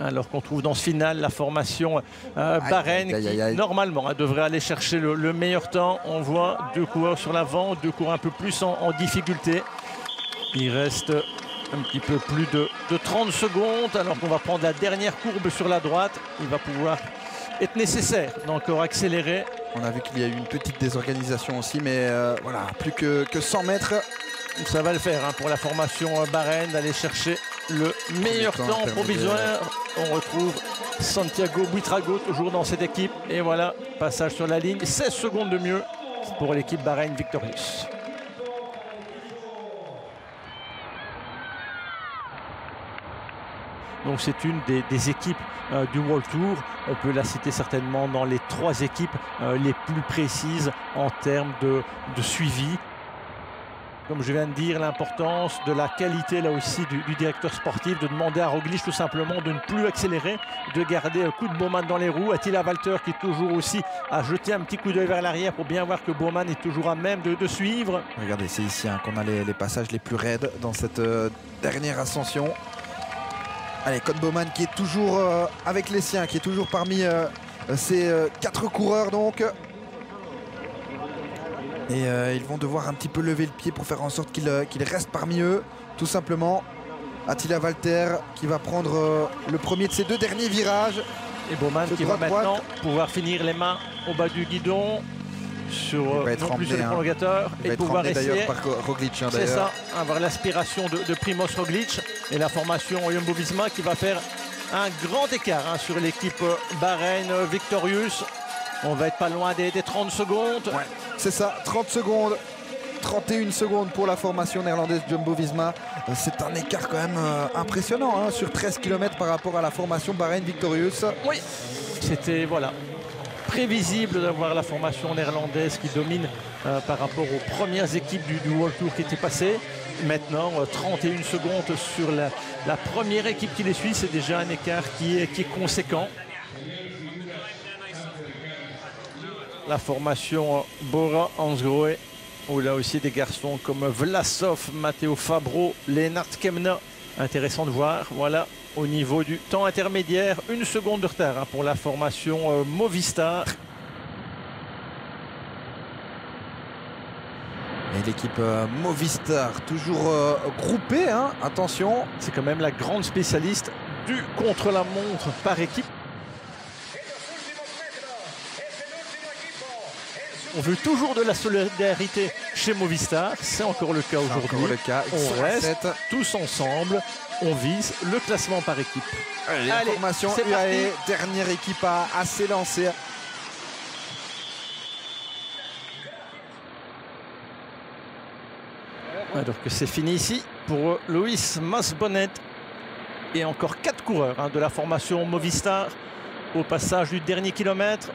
Alors qu'on trouve dans ce final la formation euh, Bahreïn aïe, aïe, qui normalement hein, devrait aller chercher le, le meilleur temps. On voit deux coureurs sur l'avant, deux coureurs un peu plus en, en difficulté. Il reste un petit peu plus de, de 30 secondes alors qu'on va prendre la dernière courbe sur la droite. Il va pouvoir être nécessaire d'encore accélérer. On a vu qu'il y a eu une petite désorganisation aussi, mais euh, voilà, plus que, que 100 mètres. Ça va le faire hein, pour la formation euh, Bahreïn d'aller chercher le meilleur temps provisoire. On retrouve Santiago Buitrago toujours dans cette équipe. Et voilà, passage sur la ligne. 16 secondes de mieux pour l'équipe Bahreïn Victorious. Donc c'est une des, des équipes euh, du World Tour. On peut la citer certainement dans les trois équipes euh, les plus précises en termes de, de suivi. Comme je viens de dire, l'importance de la qualité là aussi du, directeur sportif, de demander à Roglic tout simplement de ne plus accélérer, de garder un coup de Bowman dans les roues. Attila Walter qui est toujours aussi à jeter un petit coup d'œil vers l'arrière pour bien voir que Bowman est toujours à même de, suivre? Regardez, c'est ici hein, qu'on a les, les passages les plus raides dans cette euh, dernière ascension. Allez, Code Bowman qui est toujours euh, avec les siens, qui est toujours parmi euh, ces euh, quatre coureurs donc. Et euh, ils vont devoir un petit peu lever le pied pour faire en sorte qu'ils euh, restent parmi eux, tout simplement. Attila Walter qui va prendre euh, le premier de ces deux derniers virages. Et Bowman qui va maintenant pouvoir finir les mains au bas du guidon sur plus le hein. prolongateur et pouvoir essayer par Roglic hein, C'est ça, avoir l'aspiration de, de Primoz Roglic et la formation Jumbo Visma qui va faire un grand écart hein, sur l'équipe Bahreïn Victorious. On va être pas loin des, des 30 secondes. Ouais, c'est ça, 30 secondes. 31 secondes pour la formation néerlandaise Jumbo Visma. Euh, C'est un écart quand même euh, impressionnant hein, sur 13 km par rapport à la formation Bahreïn Victorious. Oui, c'était voilà prévisible d'avoir la formation néerlandaise qui domine euh, par rapport aux premières équipes du, World Tour qui étaient passées. Maintenant, euh, 31 secondes sur la, première équipe qui les suit, c'est déjà un écart qui est conséquent. La formation Bora Hansgrohe, où là aussi des garçons comme Vlasov, Matteo Fabro, Lennart Kemna. Intéressant de voir. Voilà, au niveau du temps intermédiaire, une seconde de retard hein, pour la formation euh, Movistar. Et l'équipe euh, Movistar, toujours euh, groupée, hein, attention. C'est quand même la grande spécialiste du contre-la-montre par équipe. On veut toujours de la solidarité chez Movistar. C'est encore le cas C'est encore aujourd'hui. On reste tous ensemble. On vise le classement par équipe. Allez, Allez, formation c'est UAE, parti. dernière équipe à, à s'élancer. Alors que c'est fini ici pour Luis Masbonet. Et encore quatre coureurs hein, de la formation Movistar au passage du dernier kilomètre.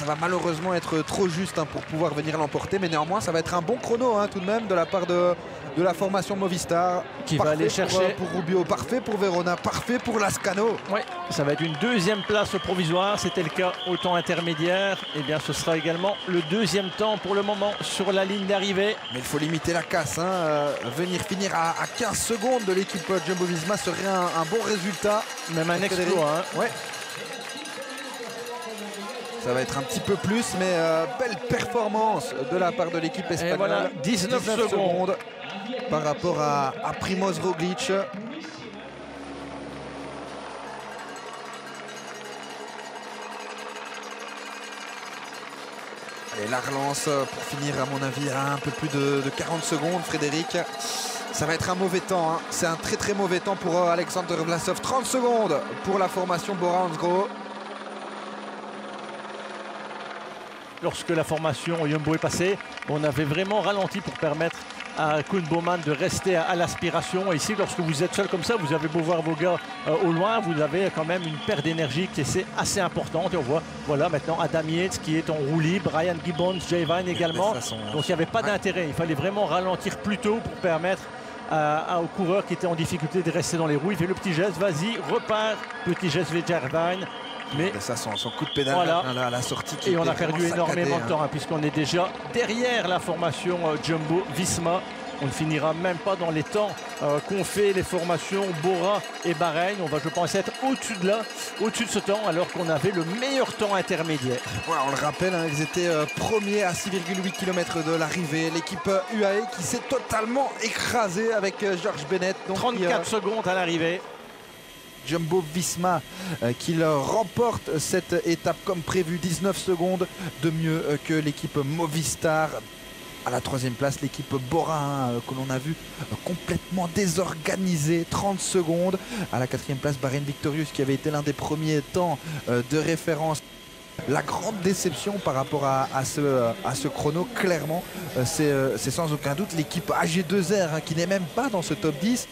Ça va malheureusement être trop juste hein, pour pouvoir venir l'emporter, mais néanmoins ça va être un bon chrono hein, tout de même de la part de, de la formation Movistar. Qui va aller pour, chercher- euh, Pour, Rubio, parfait pour Verona, parfait pour Lascano. Oui, ça va être une deuxième place provisoire. C'était le cas au temps intermédiaire. Et bien, ce sera également le deuxième temps pour le moment sur la ligne d'arrivée. Mais il faut limiter la casse. hein, euh, venir finir à, à 15 secondes de l'équipe Jumbo Visma serait un, un bon résultat. Même un exploit. hein. Ouais. Ça va être un petit peu plus, mais euh, belle performance de la part de l'équipe espagnole. voilà, 19 secondes. par rapport à, à Primoz Roglic. Allez, la relance pour finir, à mon avis, à un peu plus de, de 40 secondes, Frédéric. Ça va être un mauvais temps. hein. C'est un très très mauvais temps pour euh, Alexander Vlasov. 30 secondes pour la formation Bora Hansgrohe. Lorsque la formation Jumbo est passée, on avait vraiment ralenti pour permettre à Kuhn Bowman de rester à, à l'aspiration. Et Ici, lorsque vous êtes seul comme ça, vous avez beau voir vos gars euh, au loin, vous avez quand même une perte d'énergie qui est assez importante. Et on voit, voilà, maintenant Adam Yates qui est en roue libre, Brian Gibbons, Jay Vine également. façon, Donc il n'y avait pas ouais. d'intérêt. Il fallait vraiment ralentir plus tôt pour permettre à- à- aux coureurs qui étaient en difficulté de rester dans les roues. Il fait le petit geste, vas-y, repart. Petit geste vers. Mais ça, son, son coup de pédale Voilà. là, à la sortie. qui et on a perdu énormément de temps hein, puisqu'on est déjà derrière la formation euh, Jumbo Visma. On ne finira même pas dans les temps euh, qu'ont fait les formations Bora et Bahreïn. On va, je pense, être au-dessus de là, au-dessus de ce temps, alors qu'on avait le meilleur temps intermédiaire. on le rappelle, hein, ils étaient euh, premiers à 6,8 km de l'arrivée. L'équipe UAE qui s'est totalement écrasée avec Georges Bennett. 34 secondes à l'arrivée. Jumbo Visma euh, qui remporte cette étape comme prévu 19 secondes de mieux euh, que l'équipe Movistar. À la troisième place l'équipe Bora hein, que l'on a vu euh, complètement désorganisée 30 secondes. À la quatrième place Bahreïn Victorious qui avait été l'un des premiers temps de référence. La grande déception par rapport à, ce, à chrono, clairement, c'est sans aucun doute l'équipe AG2R hein, qui n'est même pas dans ce top 10.